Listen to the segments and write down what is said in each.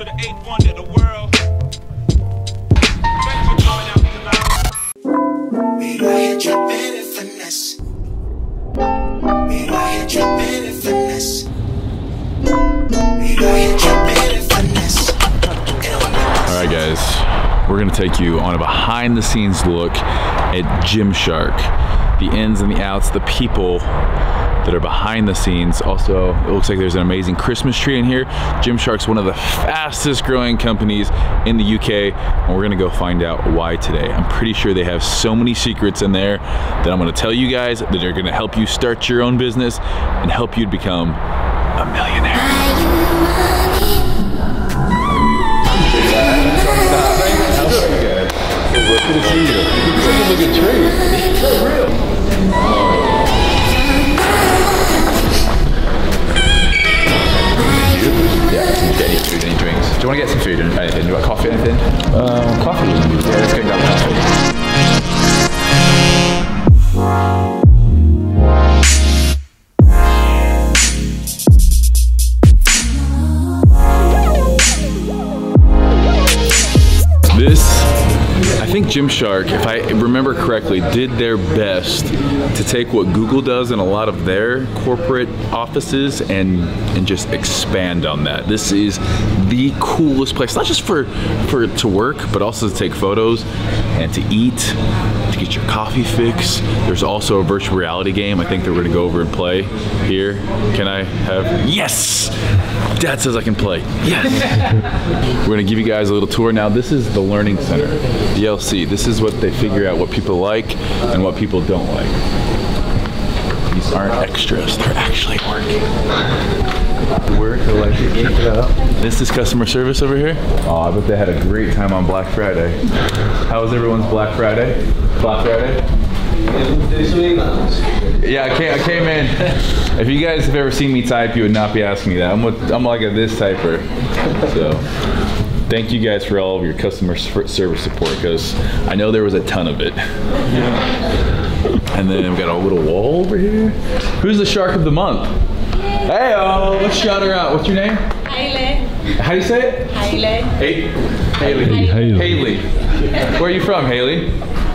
to the eighth wonder of the world. Thanks for coming out tonight. Finesse. Finesse. Finesse. All right, guys, we're gonna take you on a behind the scenes look at Gymshark. The ins and the outs, the people that are behind the scenes. Also, it looks like there's an amazing Christmas tree in here. Gymshark's one of the fastest growing companies in the UK, and we're gonna go find out why today. I'm pretty sure they have so many secrets in there that I'm gonna tell you guys that are gonna help you start your own business and help you become a millionaire. Yeah, any food, any drinks. Do you want to get some food and anything? Do you want coffee or anything? Uh, coffee. Yeah, let's go grab coffee. This, think Gymshark, if I remember correctly, did their best to take what Google does in a lot of their corporate offices and and just expand on that. This is the coolest place, not just for for to work, but also to take photos and to eat, to get your coffee fix. There's also a virtual reality game. I think that we're gonna go over and play here. Can I have? Yes. Dad says I can play. Yes. We're gonna give you guys a little tour now. This is the Learning Center, the LC. This is what they figure out what people like and what people don't like. These aren't extras, they're actually working. Work like This is customer service over here. Oh, I bet they had a great time on Black Friday. How was everyone's Black Friday? Black Friday? Yeah, I came, I came in. If you guys have ever seen me type, you would not be asking me that. I'm, with, I'm like a this typer. So, thank you guys for all of your customer service support because I know there was a ton of it. Yeah. And then we've got a little wall over here. Who's the shark of the month? Hey, oh, let's shout her out. What's your name? Hayley. How do you say it? Hayley. Hey, Haley. Haley. Haley. Where are you from, Haley?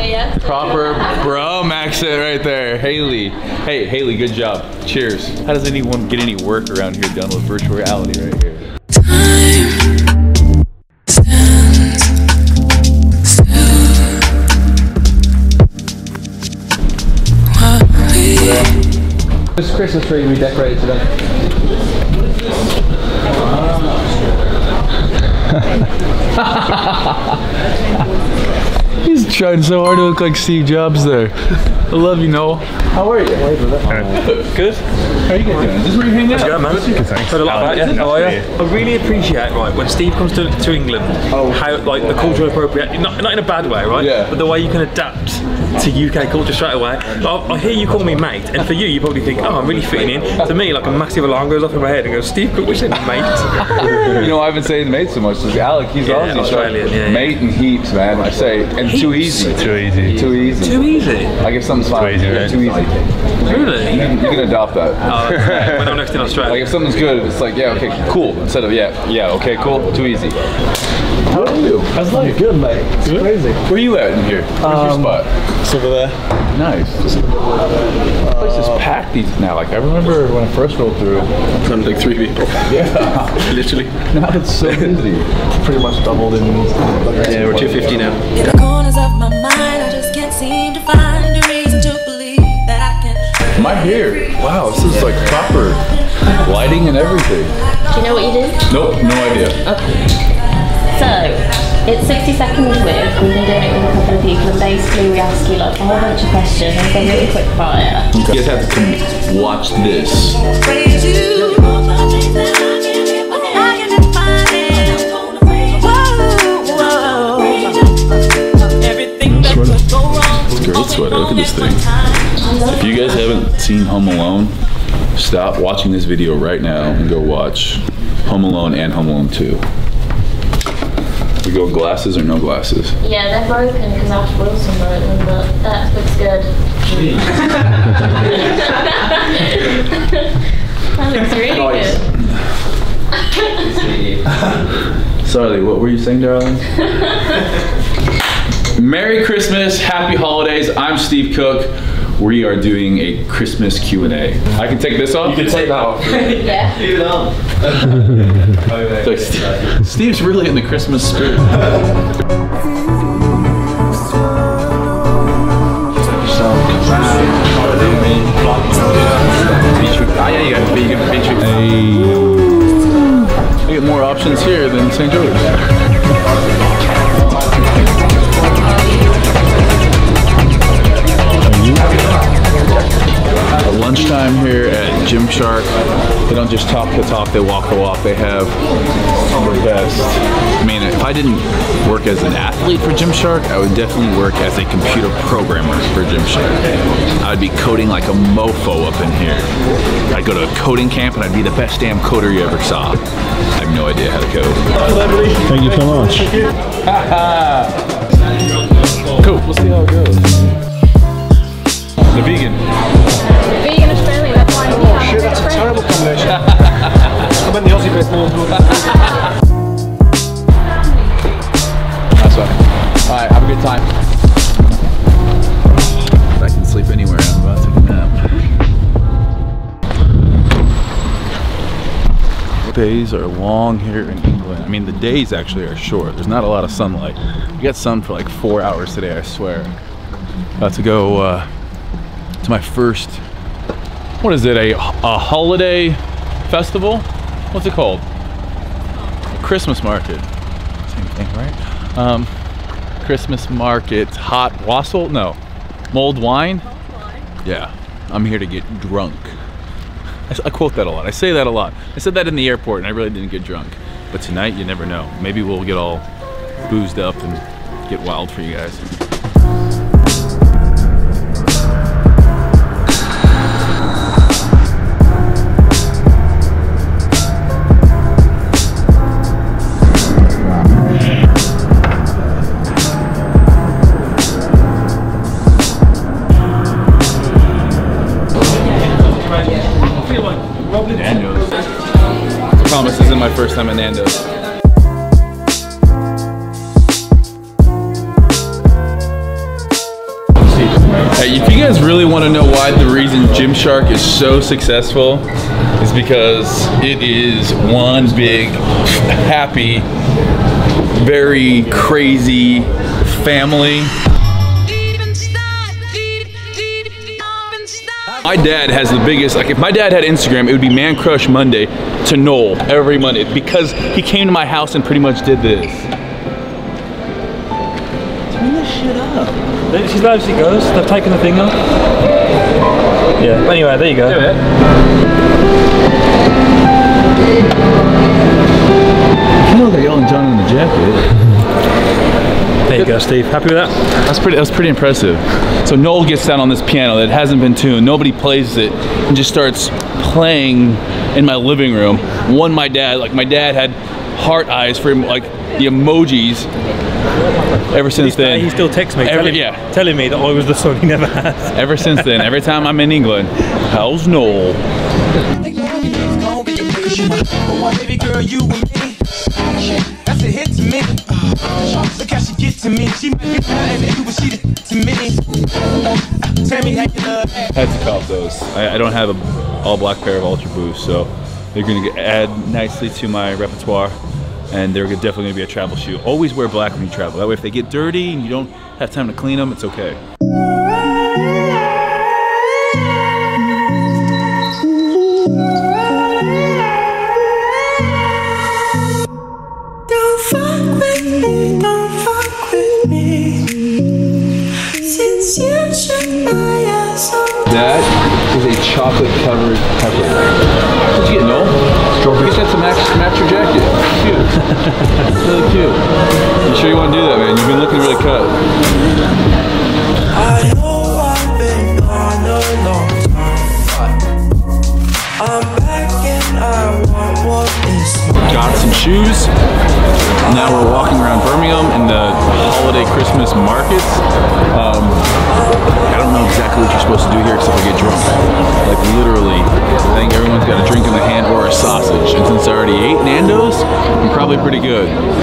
Here. Proper bro accent right there. Haley. Hey, Haley, good job. Cheers. How does anyone get any work around here done with virtual reality right here? This Christmas tree we decorated today. He's trying so hard to look like Steve Jobs there. I love you, Noel. How are you? Good. How are you guys doing? Is this where you hang out? Yeah, man. Heard a lot about you. How are you? I really appreciate, right, when Steve comes to, to England, oh. how, like, the cultural appropriate, not, not in a bad way, right? Yeah. But the way you can adapt to UK culture straight away. I, I hear you call me mate, and for you, you probably think, oh, I'm really fitting in. To me, like, a massive alarm goes off in my head and goes, Steve Cook, which is mate. You know, I've been saying mate so much. Because Alec, he's Yeah, Aussie. so Australian, yeah, yeah. Mate and heaps, man. I say, and too easy. Too easy. Too easy. Too easy. Like if something's fine, easy, right? too easy. Really? You can adopt that. Oh, that's right. when I'm next in Australia. Like if something's good, it's like yeah, okay, cool. Instead of yeah, yeah, okay, cool. Too easy. How are you? How's life? Good, mate. It's crazy. Where are you at in here? Where's your um, spot? It's over there. Nice. This place is uh, packed these now. Like I remember when I first rolled through. From like three people. Yeah. Literally. now it's so busy. Pretty much doubled in. Yeah, we're 250 now. Can. Am I here? Wow, this is like proper lighting and everything. Do you know what you do? Nope, no idea. Okay. So, it's 60 seconds with, we've been doing it with a couple of people, and basically we ask you like a whole bunch of questions, and they're really quick fire. You guys have to come watch this. Wrong. It's sweater. Look at this thing. If you guys haven't seen Home Alone, stop watching this video right now and go watch Home Alone and Home Alone 2. We go glasses or no glasses? Yeah, they're broken because Ash Wilson broke them, but that looks good. that looks really good. Sorry, what were you saying, darling? Merry Christmas, Happy Holidays. I'm Steve Cook. We are doing a Christmas Q&A. I can take this off? You can take that off. Yeah. Leave it on. Like, Steve- Steve's really in the Christmas spirit. Ah, yeah, you got vegan beetroot. Hey. I get more options here than St. George. Gymshark, they don't just talk the talk, they walk the walk. They have the best. I mean, if I didn't work as an athlete for Gymshark, I would definitely work as a computer programmer for Gymshark. I'd be coding like a mofo up in here. I'd go to a coding camp and I'd be the best damn coder you ever saw. I have no idea how to code. Thank you so much. Cool, we'll see how it goes. The vegan. Vegan that's a terrible combination. I meant the Aussie bit more. That's fine. Alright, have a good time. I can sleep anywhere. I'm about to take a nap. Days are long here in England. I mean, the days actually are short. There's not a lot of sunlight. We got sun for like four hours today, I swear. About to go uh, to my first, what is it, a, a holiday festival? What's it called? A Christmas market. Same thing, right? Um, Christmas market, hot wassail? No, mulled wine. Yeah, I'm here to get drunk. I quote that a lot. I say that a lot. I said that in the airport, and I really didn't get drunk. But tonight, you never know. Maybe we'll get all boozed up and get wild for you guys. Time at Nando's. Hey, if you guys really want to know why the reason Gymshark is so successful is because it is one big, happy, very crazy family. My dad has the biggest, like if my dad had Instagram, it would be Man Crush Monday to Noel every Monday because he came to my house and pretty much did this. Turn this shit up. They, she's allowed she goes. They've taken the thing off. Yeah. Anyway, there you go. I Steve. Happy with that? That's pretty. That's pretty impressive. So Noel gets down on this piano that hasn't been tuned. Nobody plays it, and just starts playing in my living room. One, my dad. Like my dad had heart eyes for like the emojis. Ever since then, he still texts me, Every- telling, yeah. telling me that I was the son he never had. Ever since then, every time I'm in England, how's Noel? Look how she get to me. She might be but she to me. Uh, tell me how you love. Had to cop those. I, I don't have a all black pair of Ultra Boost, so they're going to add nicely to my repertoire. And they're definitely going to be a travel shoe. Always wear black when you travel. That way, if they get dirty and you don't have time to clean them, it's okay. Chocolate covered pepper. What'd you get, Noel? Strawberry. Get that to match, match your jacket. Cute. really cute. You sure you want to do that, man? You've been looking really cut. I know I've been gone a long time. I'm back and I want what is mine. Got some shoes. Now we're walking around Birmingham in the holiday Christmas markets. Um, I don't know exactly what you're supposed to do here except for get drunk. Probably pretty good.